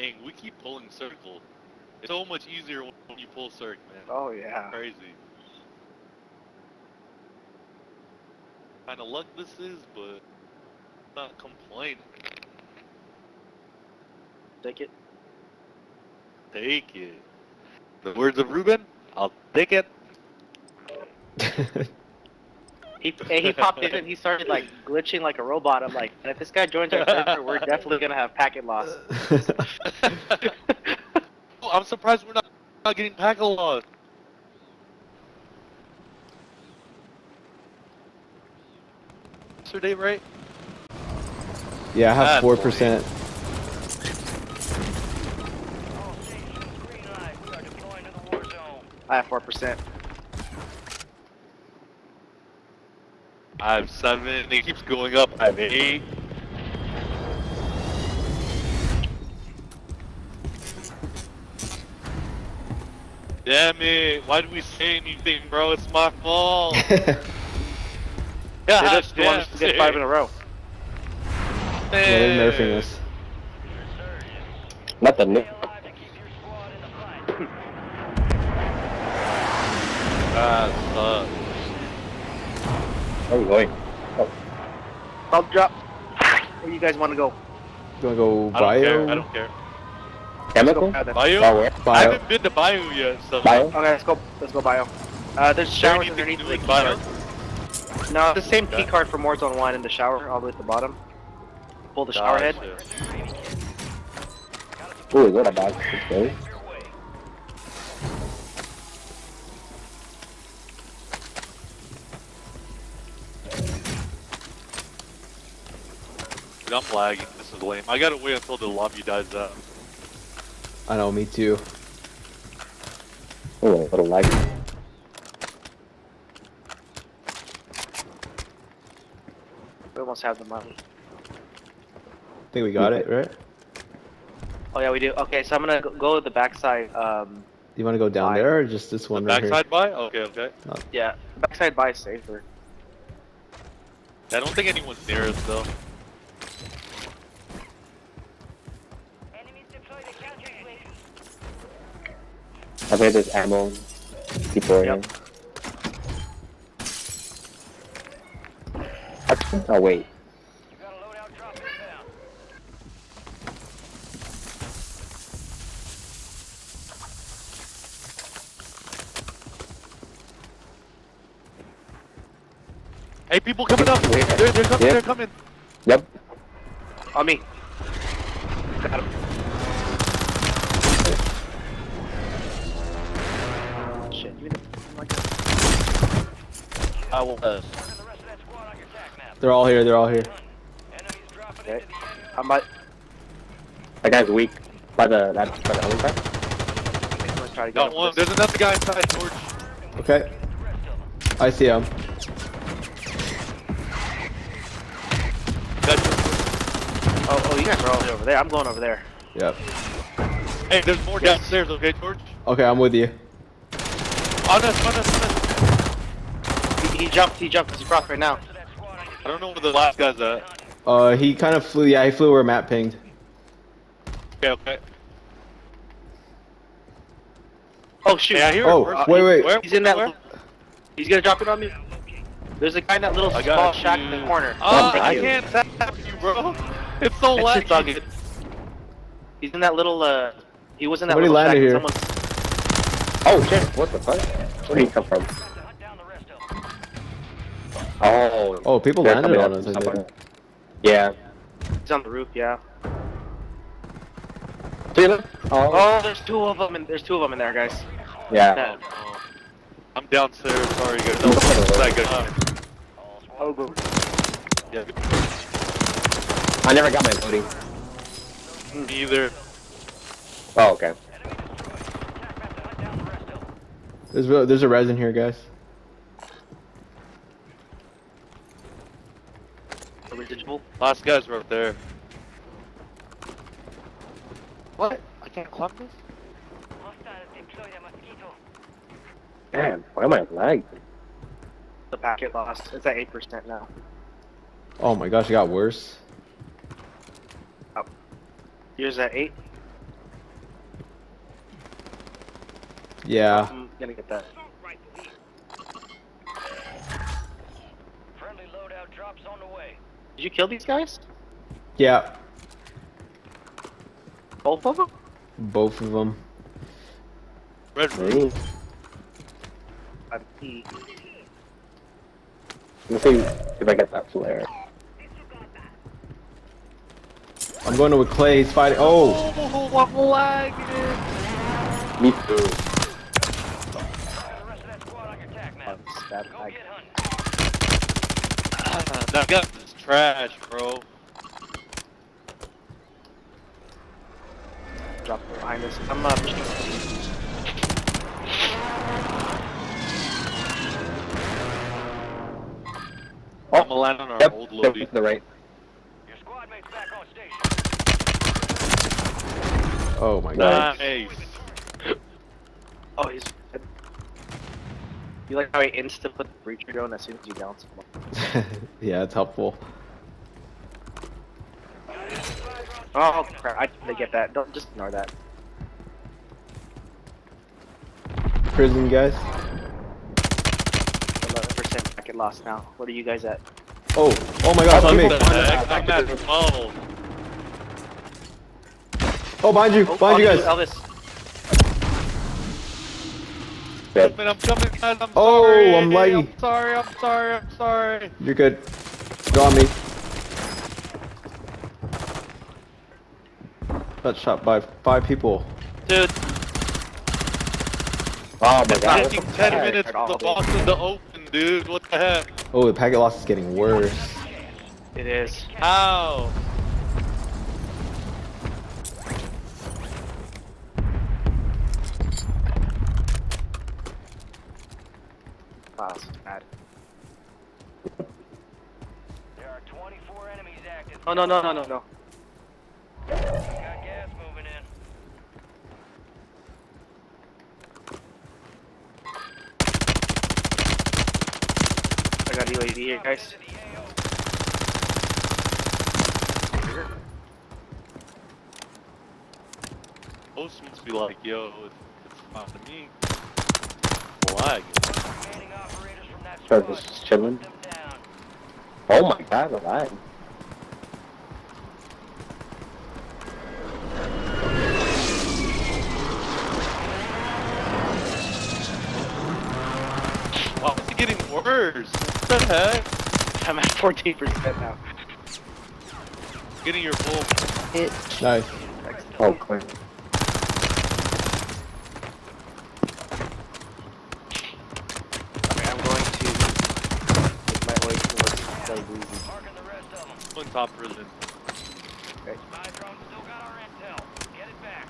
Dang, we keep pulling circle. It's so much easier when you pull circle, man. Oh yeah. Crazy. Kind of luck this is, but not complaining. Take it. Take it. The words of Ruben, I'll take it. He he popped in and he started like glitching like a robot. I'm like, if this guy joins our server, we're definitely gonna have packet loss. Oh, I'm surprised we're not, not getting packet loss. Yesterday, right? yeah, I have four percent. Oh, All stations, green light. We are deploying to the war zone. I have four percent. I have seven. and It keeps going up. I have eight. Damn it! Why did we say anything, bro? It's my fault. They God just want us to get five in a row. Yeah, they're nerfing us. Not the new. Ah, Stay alive to keep your squad in the fight. Ah, sucks. Where are we going? I'll drop. Where you guys want to go? You wanna go I don't bio? care. I don't care. Chemical? Let's go, Oh, where? I haven't been to Bayou yet, so. Bio? Okay, let's go. Let's go bio. Uh, there's Is there showers underneath the do key in card. No, the same key Okay. card from Warzone 1 in the shower, all the way at the bottom. Pull the shower head. Gotcha. Ooh, is that a bag? Dude, I'm lagging. This is lame. I gotta wait until the lobby dies out. I know, me too. Ooh, a little lag. We almost have the money. I think we got it, right? Oh yeah, we do. Okay, so I'm gonna go- go to the backside. Um, You wanna go down Bye. there or just this The one right here? backside buy? Okay, okay. yeah, backside buy is safer. I don't think anyone's near us though. Bet there's ammo. People Yep. Actually, oh wait. You got a loadout drop inbound. Hey, people coming up! They're, they're coming, Yeah. they're coming! Yep. On me. Attack map. They're all here, they're all here. Enemies dropping Okay. I might. That guy's weak. By the that by the helipad. I'm gonna try to get got one. There's another guy inside, George. Okay. I see him. Oh, oh, you guys are all over there. I'm going over there. Yep. Hey, there's more yes. downstairs, okay, George? Okay, I'm with you. On us, on us, on us. He, he jumped. He jumped. He's across right now. rest of that squad on your I don't know where the last guy's at. Uh, he kind of flew, yeah, he flew where Matt pinged. Okay, okay. Oh shoot! Hey, I hear Oh, it. Where's- wait, wait. Where? He's in that. Where? He's gonna drop it on me. There's a guy in that little I small got shack in the corner. Oh, Thank I you. can't tap you, bro. It's so It's laggy. bugged. He's in that little. uh... He was in that Somebody little landed here. Someone's... Oh shit! What the fuck? Where did he come from? Oh. Oh, people they're landed coming on us, I somewhere. think. Yeah. He's on the roof. Yeah. See them? Oh. Oh, there's two of them, and there's two of them in there, guys. Yeah. Yeah. Oh, I'm downstairs. Sorry, guys. No, That guy. All Oh, good. Yeah, I never got my loading. me either. Oh okay. Enemy destroyed. Attack map to hunt down the rest of them. There's, re- there's a resin here, guys. Eligible. Last guys were up there. What? I can't climb this? Damn, why am I lagged? The packet lost. It's at 8% now. Oh my gosh, it got worse. Oh. Here's at 8? Yeah. I'm gonna get that. Friendly loadout drops on the way. Did you kill these guys? Yeah. Both of them? Both of them. Red hmm. room. I'm E. Let's see if I get that flare. I'm going to with Clay. He's fighting. Oh. Oh, I'm lagging. Me too. The that squad on your tac map. it's bad Go lag. get hunting. That gun is trash, bro. Drop behind us. I'm uh, pushing. I'm gonna land on our Yep. old Yep. To the right. Your squad mate's back on station. Oh my god. Nice. Oh, he's. You like how he insta put the breacher down as soon as you down someone? yeah, it's helpful. Oh crap! I they get that. Don't just ignore that. Prison guys. Eleven percent packet lost now. What are you guys at? Oh. Oh my gosh, on me. What? I'm at 12. Oh, behind you. Oh, Behind you guys. Elvis. Dead. Man, I'm coming, man. I'm Oh, sorry. I'm laggy. I'm sorry. I'm sorry. I'm sorry. You're good. Go on me. Got shot by five people. Dude, Oh my god. Taking 10 Alright, minutes for the alright. box in the open, dude. What the heck? Oh, the packet loss is getting worse. it is. How? Wow, bad. There are 24 enemies active. Oh no no no no no. Got gas moving in. I got UAV here, guys. To the AO. Most must be like, yo, it's, it's not to me. Lag. Remaining operators from that Sure, squad. just chilling. Oh my god, the worse? What the heck? I'm at 14% now. Getting your full. Hit. Nice. Oh, clear. Okay, I'm going to make my way towards Clay Breezy. Marking the rest of them. One top prison. Spy drone still got our intel. Get it back.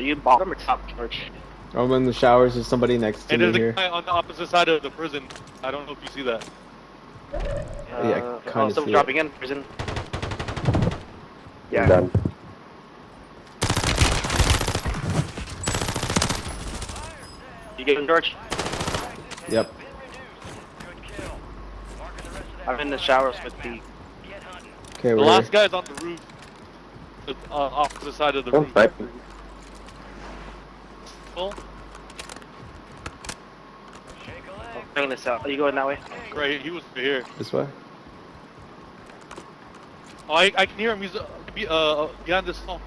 Are you bottom or top, George? I'm in the showers. There's somebody next to And me there's a here. guy on the opposite side of the prison. I don't know if you see that. Yeah, I Uh, kinda oh, someone see dropping in prison. I'm Yeah. done. You get him, George? Yep. Good kill. Marking the rest of that I'm in the showers with the. map. Get hunting. Okay, The last guy's on the roof. The uh, opposite side of the Don't roof. fight me. Shake a leg. I'm bringing this out. Are you going that way? Great, he was here. this way. Oh, I, I can hear him. He's uh, be- uh, behind this wall.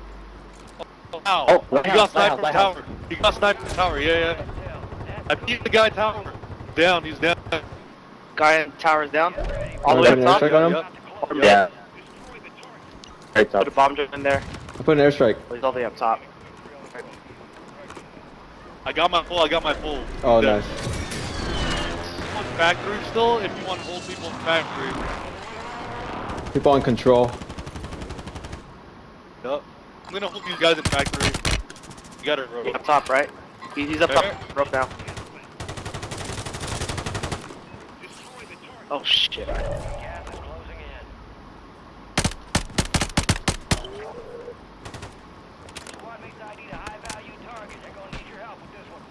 Oh, ow. Oh, he got sniped from lighthouse, tower. He got sniped from tower. Yeah, yeah. I beat the guy tower. Down. He's down. Guy in towers down. All the way up top. airstrike on him? Yep. Yeah. Right Put a bomb drone in there. I put an airstrike. He's all the way up top. I got my full. I got my full. Oh, Yeah. nice. On Factory still. If you want to hold people in factory. People on control. Yep. I'm gonna hold these guys in factory. You got it, bro. Up top, right? He's up Where? top. Rope now. Oh shit. Gas is closing in. Squad mates ID'd a high value target. They're gonna need your help with this one.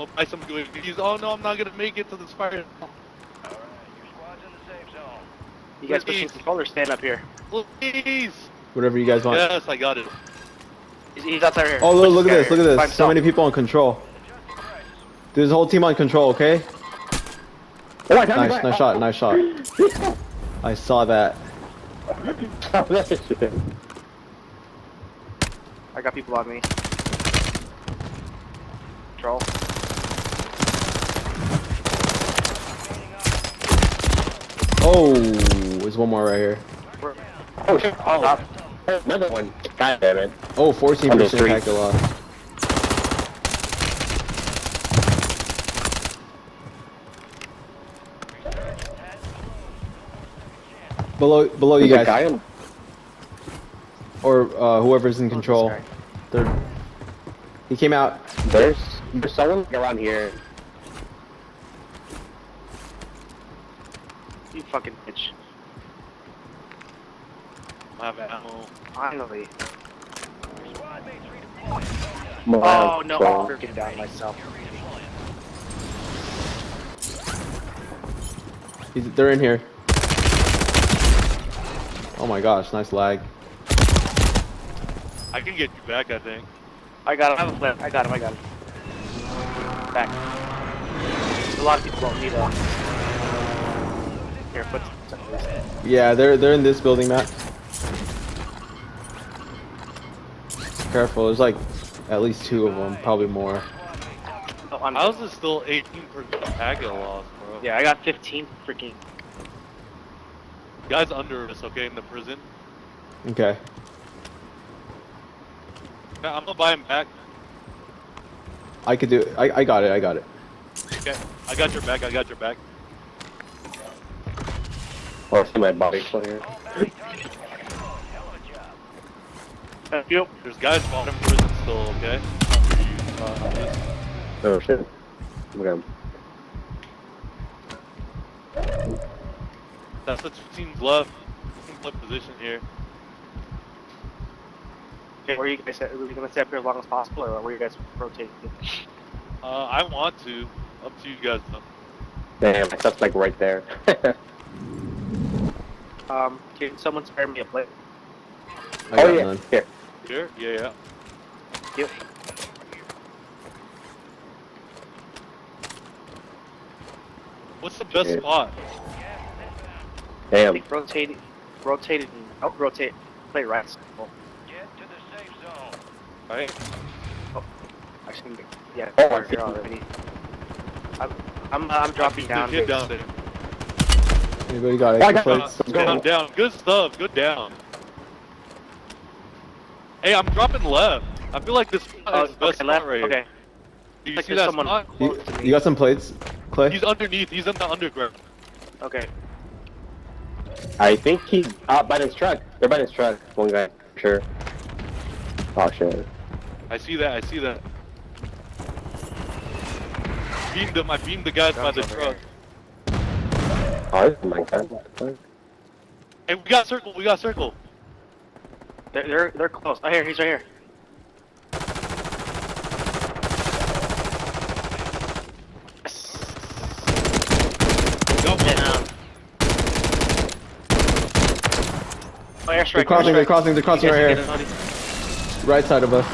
I'll buy some UAVs. Oh no, I'm not gonna make it to this fire. All right, your squad's in the safe zone. You guys pushing Please. controller, stand up here. Please. Whatever you guys want. Yes, I got it. He's, he's outside here. Oh, look, look at this, look at by this. So himself. many people on control. There's a whole team on control, okay? Oh, I got Nice, nice shot, nice shot. I saw that. I got people on me. Control. Oh, there's one more right here. oh shit! Oh, another one. God damn it! Oh, 14% Under three. packet loss. Below, below you There's guys, guy or uh, whoever's in control. They're, he came out. There's there's someone around here. You fucking bitch. I have ammo. Finally. Squad. Oh no, So- I'm freaking down myself. He's, they're in here. Oh my gosh, nice lag. I can get you back, I think. I got him. I have a flip. I got him. I got him. Back. A lot of people don't need a. Here, put some. Yeah, they're they're in this building, Matt. Careful, there's like at least two of them, probably more. Oh, I'm, How's it still 18% packet loss, bro? yeah, I got 15 freaking. Guys under us, okay, in the prison. Okay. Yeah, I'm gonna buy him back. I could do it. I, I got it, I got it. Okay, I got your back. I got your back. Oh, or see my body still Thank you. There's guys bottom prison still, okay? Uh, Oh shit. Okay. That's the two teams left. Team left position here. Okay, where you guys? at? Are we gonna stay up here as long as possible, or were you guys rotating? Uh, I want to. Up to you guys though. Damn, my stuff's like right there. Um, can someone spare me a plate? I oh yeah. none. Here. Here? Yeah, yeah. Yep. What's the best Yeah. spot? I Damn. think rotating, rotated, and out rotate, play right. Oh, Get to the safe zone. Right? Oh, actually, yeah, Oh, I you're see. already. I'm, I'm, I'm dropping down. Get down there. Anybody got Oh, I extra got- plates? Down, down. Good stuff. Good down. Hey, I'm dropping left. I feel like this spot Oh, is the best okay, left. spot right here. Okay. Do you Like see that someone spot? You, close to me. you got some plates, Clay? He's underneath. He's in the underground. Okay. I think he's out by his truck. They're by his truck. One guy, sure. Oh shit. I see that. I see that. Beamed him. I beamed the guys by the truck. Oh, oh my god. Hey, we got circle. We got circle. They're, they're, they're close. Oh, here, he's right here. Yes. Go. Down. Oh, airstrike. They're crossing, they're airstrike. crossing, they're crossing right here. Right side of us.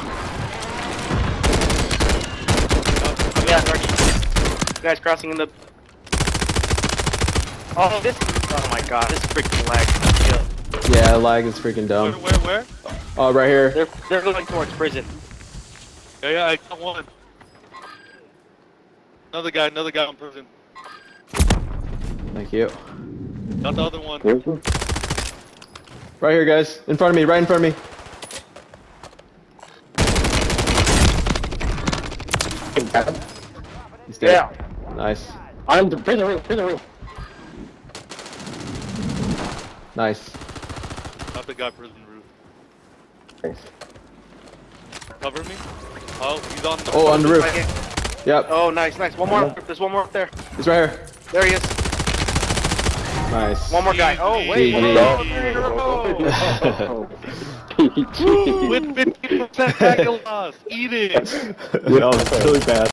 Buddy. Yeah, Archie. You guys crossing in the. Oh, this. Oh my god, this freaking lag. Kill. Yeah, lag is freaking dumb. where, where? Oh, right here. They're they're going towards prison. Yeah, yeah, I got one. Another guy, another guy in prison. Thank you. Got the other one. Here's one. Right here, guys. In front of me, right in front of me. He's dead. Nice. I'm the prison room. Prison room. Nice. Got the guy prison roof. Nice. Cover me. Oh, he's on the. Oh, on the roof. Right. Yep. Oh, nice, nice. One more. There's one more up there. He's right here. There he is. Nice. One more guy. Oh, wait. GG. Oh, With 15% packet loss. Eat it. that was really bad.